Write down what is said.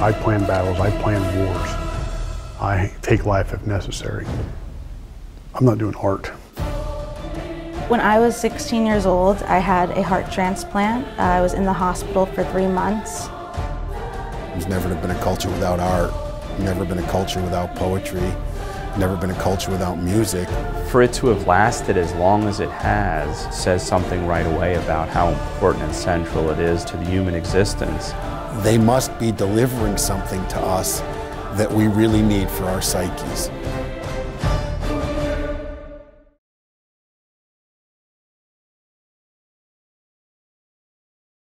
I plan battles, I plan wars. I take life if necessary. I'm not doing art. When I was 16 years old, I had a heart transplant. I was in the hospital for three months. There's never been a culture without art, never been a culture without poetry, never been a culture without music. For it to have lasted as long as it has says something right away about how important and central it is to the human existence. They must be delivering something to us that we really need for our psyches.